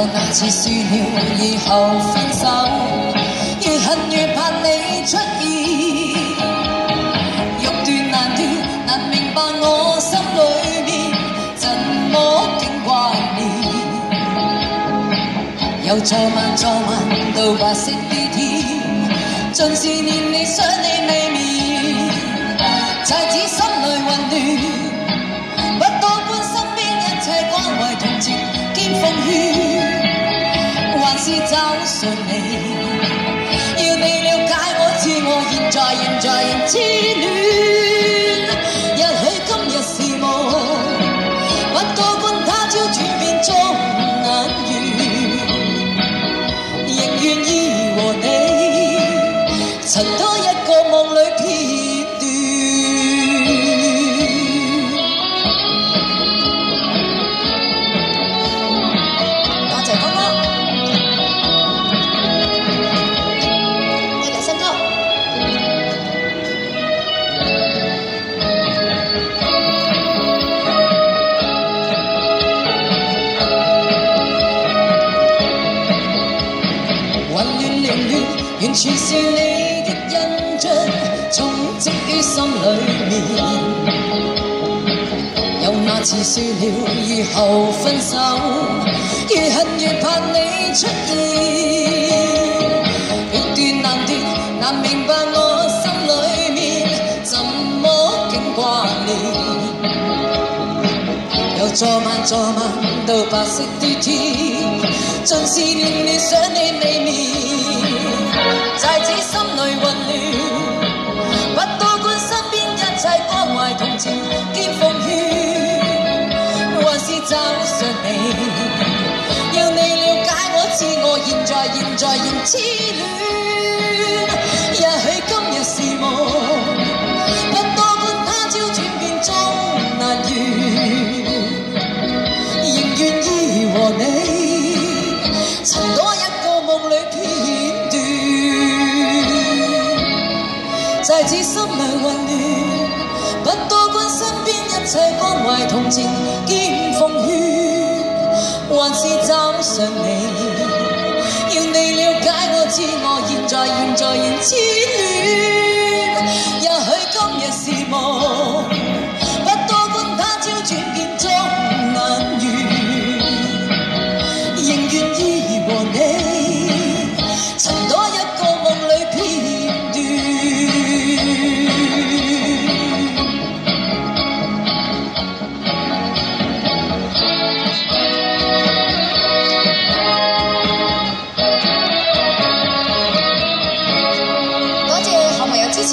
有那次输了以后分手，越恨越怕你出现，欲断难断，难明白我心里面怎么竟挂念。有再问再问到白色的天，尽是念你想你未眠，在此心内混乱。要你了解我，知我现在，现在仍痴恋。完全是你的印象，从积于心里面。有那次说了以后分手，越恨越盼你出现。别断难断，难明白我心里面怎么竟挂念。由昨晚昨晚到白色的天，尽是念你想你未眠。在此心内混乱，不多管身边一切关怀同情兼奉劝，还是找上你，要你了解我，知我现在现在仍痴恋。只心内混乱，不多管身边一切关怀同情兼奉劝，还是找上你，要你了解我知我现在现在仍痴恋，也许今日是梦。